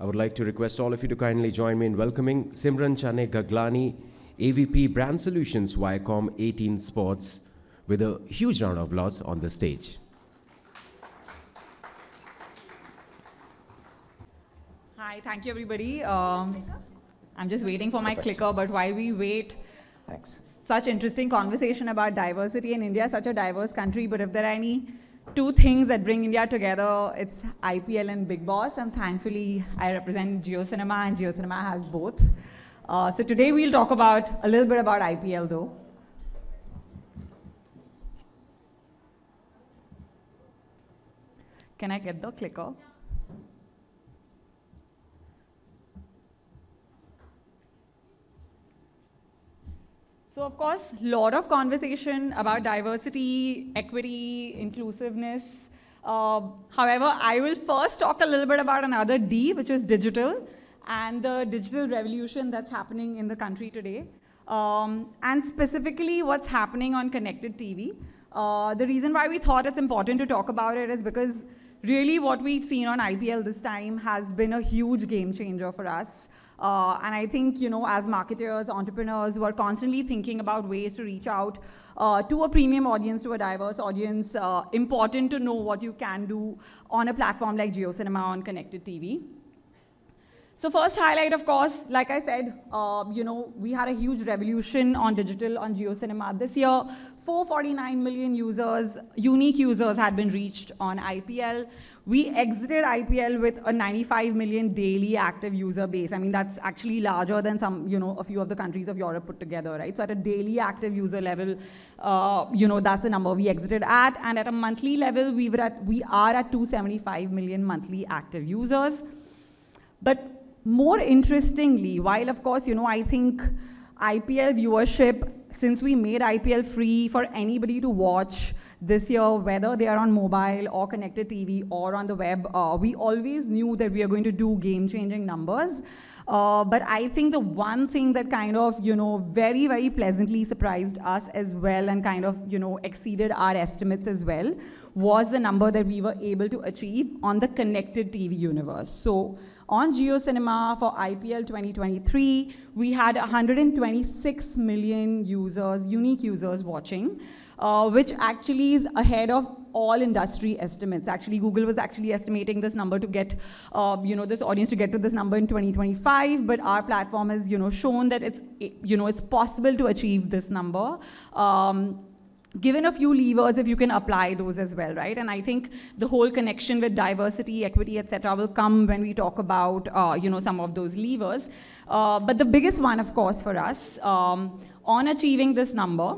I would like to request all of you to kindly join me in welcoming Simran Channey Gaglani, AVP Brand Solutions Viacom 18 Sports, with a huge round of applause on the stage. Hi, thank you everybody. Um, I'm just waiting for my clicker, but while we wait, Thanks. such interesting conversation about diversity in India, such a diverse country, but if there are any two things that bring India together, it's IPL and Bigg Boss, and thankfully I represent Jio Cinema, and Jio Cinema has both. Uh, so today we'll talk about a little bit about IPL though. Can I get the clicker? Of course, lot of conversation about diversity, equity, inclusiveness. Uh, however, I will first talk a little bit about another D, which is digital, and the digital revolution that's happening in the country today, um, and specifically what's happening on connected TV. Uh, the reason why we thought it's important to talk about it is because really what we've seen on IPL this time has been a huge game changer for us. Uh, and I think, you know, as marketers, entrepreneurs who are constantly thinking about ways to reach out uh, to a premium audience, to a diverse audience, uh, important to know what you can do on a platform like JioCinema on connected TV. So first highlight, of course, like I said, uh, you know, we had a huge revolution on digital on JioCinema this year. 449 million users, unique users had been reached on IPL. We exited IPL with a 95 million daily active user base. I mean, that's actually larger than some, you know, a few of the countries of Europe put together, right? So at a daily active user level, uh, you know, that's the number we exited at. And at a monthly level, we were at, we are at 275 million monthly active users. But more interestingly, while of course, you know, I think IPL viewership, since we made IPL free for anybody to watch this year, whether they are on mobile or connected TV or on the web, uh, we always knew that we are going to do game-changing numbers. Uh, but I think the one thing that kind of, you know, very, very pleasantly surprised us as well and kind of, you know, exceeded our estimates as well was the number that we were able to achieve on the connected TV universe. So on JioCinema for IPL 2023, we had 126 million users, unique users watching, uh, which actually is ahead of all industry estimates. Actually, Google was actually estimating this number to get, uh, you know, this audience to get to this number in 2025, but our platform has, you know, shown that it's, you know, it's possible to achieve this number. Um, given a few levers if you can apply those as well right? And i think the whole connection with diversity equity etc will come when we talk about uh, you know some of those levers. Uh, but the biggest one of course for us um, on achieving this number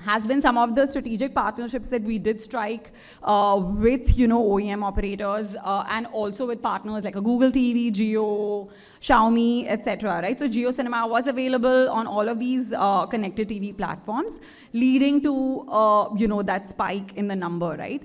has been some of the strategic partnerships that we did strike uh, with, you know, OEM operators uh, and also with partners like a Google TV, Jio, Xiaomi, etc. Right? So Jio Cinema was available on all of these uh, connected TV platforms, leading to, uh, you know, that spike in the number, right?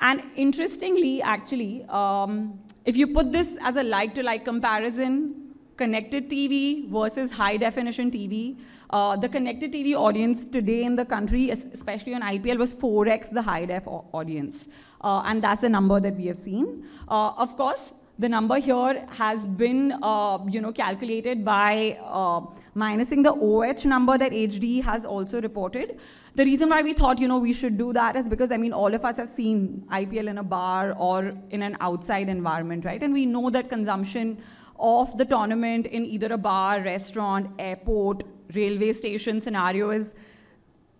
And interestingly, actually, um, if you put this as a like-to-like -like comparison, connected TV versus high-definition TV, uh, the connected TV audience today in the country, especially on IPL, was 4x the high def audience. Uh, and that's the number that we have seen. Uh, of course, the number here has been, uh, you know, calculated by uh, minusing the OH number that HD has also reported. The reason why we thought, you know, we should do that is because, I mean, all of us have seen IPL in a bar or in an outside environment, right? And we know that consumption of the tournament in either a bar, restaurant, airport, railway station scenario is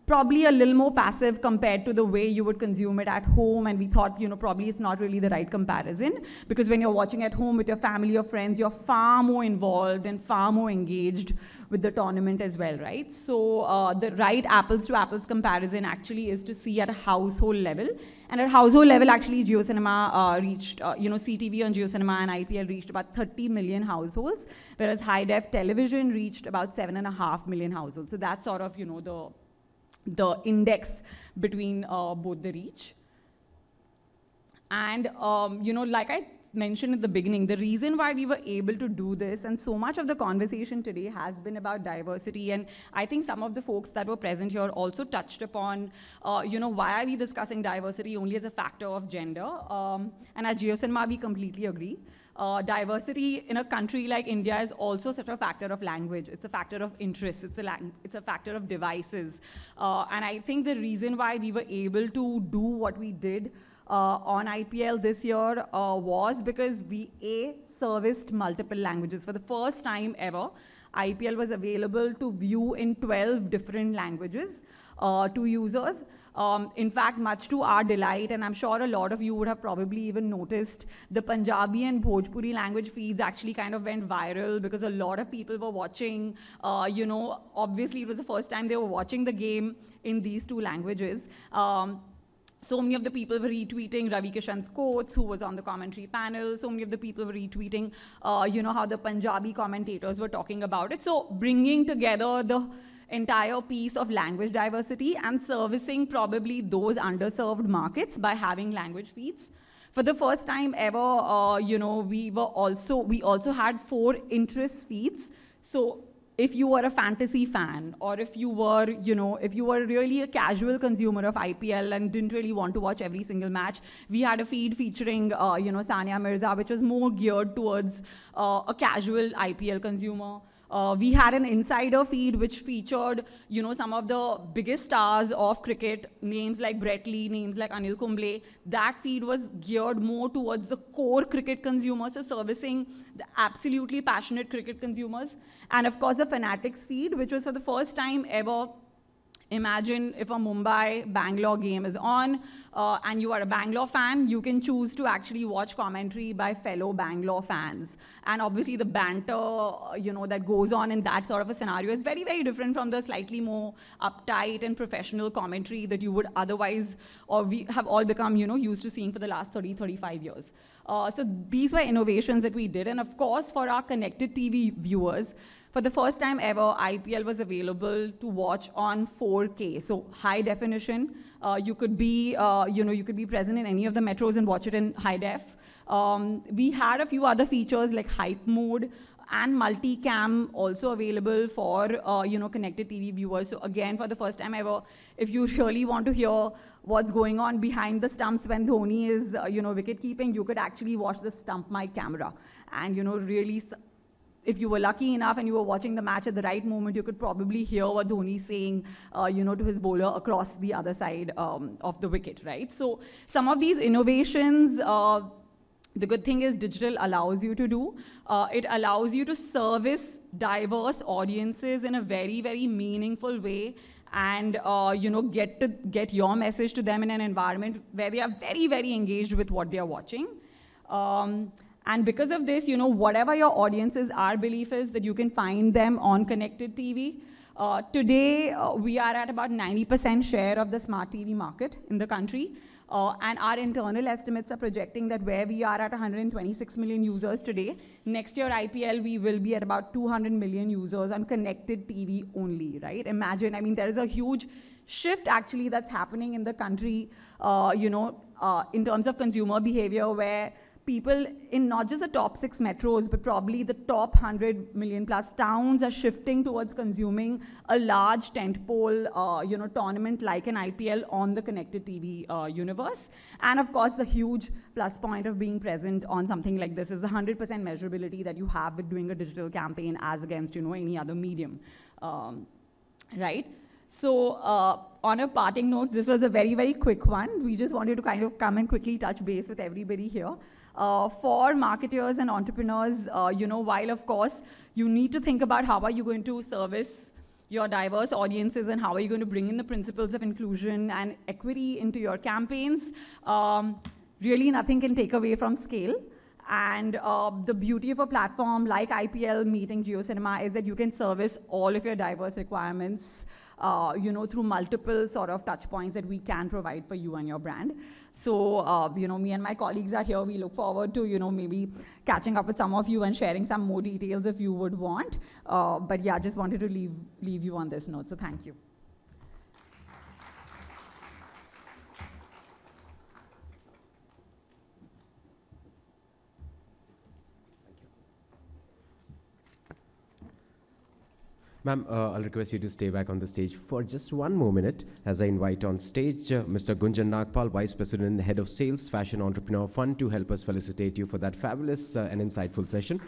probably a little more passive compared to the way you would consume it at home and we thought you know probably it's not really the right comparison because when you're watching at home with your family or friends you're far more involved and far more engaged with the tournament as well right? So uh, the right apples to apples comparison actually is to see at a household level. And at household level actually jiocinema uh, reached uh, you know ctv on jiocinema and ipl reached about 30 million households whereas high def television reached about seven and a half million households. So that's sort of you know the the index between uh, both the reach. And, um, you know, like I mentioned at the beginning, the reason why we were able to do this, and so much of the conversation today has been about diversity, and I think some of the folks that were present here also touched upon, uh, you know, why are we discussing diversity only as a factor of gender? Um, and at JioCinema, we completely agree. Uh, diversity in a country like India is also such a factor of language. It's a factor of interest. It's a, it's a factor of devices. Uh, and I think the reason why we were able to do what we did uh, on IPL this year uh, was because we A, serviced multiple languages. For the first time ever, IPL was available to view in 12 different languages uh, to users. Um, in fact, much to our delight, and I'm sure a lot of you would have probably even noticed, the Punjabi and Bhojpuri language feeds actually kind of went viral because a lot of people were watching. Uh, you know, obviously, it was the first time they were watching the game in these two languages. Um, so many of the people were retweeting Ravi Kishan's quotes, who was on the commentary panel. So many of the people were retweeting, uh, you know, how the Punjabi commentators were talking about it. So bringing together the entire piece of language diversity and servicing probably those underserved markets by having language feeds. For the first time ever, uh, you know, we were also, we also had four interest feeds. So if you were a fantasy fan or if you were, you know, if you were really a casual consumer of IPL and didn't really want to watch every single match, we had a feed featuring, uh, you know, Sania Mirza, which was more geared towards uh, a casual IPL consumer. Uh, we had an insider feed which featured, you know, some of the biggest stars of cricket, names like Brett Lee, names like Anil Kumble. That feed was geared more towards the core cricket consumers, so servicing the absolutely passionate cricket consumers. And of course, the Fanatics feed, which was for the first time ever Imagine if a Mumbai Bangalore game is on uh, and you are a Bangalore fan, you can choose to actually watch commentary by fellow Bangalore fans. And obviously, the banter, uh, you know, that goes on in that sort of a scenario is very, very different from the slightly more uptight and professional commentary that you would otherwise, or we have all become, you know, used to seeing for the last 30, 35 years. Uh, so these were innovations that we did. And of course, for our connected TV viewers, for the first time ever, IPL was available to watch on 4K, so high definition. Uh, you could be, uh, you know, you could be present in any of the metros and watch it in high def. Um, we had a few other features like hype mode and multicam also available for, uh, you know, connected TV viewers. So again, for the first time ever, if you really want to hear what's going on behind the stumps when Dhoni is, uh, you know, wicket keeping, you could actually watch the stump mic camera and, you know, really if you were lucky enough and you were watching the match at the right moment, you could probably hear what Dhoni's saying, uh, you know, to his bowler across the other side um, of the wicket, right? So some of these innovations, uh, the good thing is digital allows you to do. Uh, it allows you to service diverse audiences in a very, very meaningful way and uh, you know get to get your message to them in an environment where they are very, very engaged with what they are watching. Um, and because of this, you know, whatever your audiences, our belief is that you can find them on connected TV. Uh, today, uh, we are at about 90% share of the smart TV market in the country. Uh, and our internal estimates are projecting that where we are at 126 million users today, next year IPL we will be at about 200 million users on connected TV only, right? Imagine, I mean, there is a huge shift actually that's happening in the country, uh, you know, uh, in terms of consumer behavior where people in not just the top six metros, but probably the top 100 million plus towns are shifting towards consuming a large tentpole, uh, you know, tournament like an IPL on the connected TV uh, universe. And of course, the huge plus point of being present on something like this is the 100% measurability that you have with doing a digital campaign as against, you know, any other medium, um, right? So uh, on a parting note, this was a very, very quick one. We just wanted to kind of come and quickly touch base with everybody here uh, for marketers and entrepreneurs, uh, you know, while of course you need to think about how are you going to service your diverse audiences and how are you going to bring in the principles of inclusion and equity into your campaigns, um, really nothing can take away from scale. And uh, the beauty of a platform like IPL meeting JioCinema is that you can service all of your diverse requirements, uh, you know, through multiple sort of touch points that we can provide for you and your brand. So, uh, you know, me and my colleagues are here. We look forward to, you know, maybe catching up with some of you and sharing some more details if you would want. Uh, but yeah, just wanted to leave, leave you on this note. So thank you. Ma'am, uh, I'll request you to stay back on the stage for just one more minute as I invite on stage uh, Mr. Gunjan Nagpal, Vice President, and Head of Sales, Fashion Entrepreneur Fund, to help us felicitate you for that fabulous uh, and insightful session.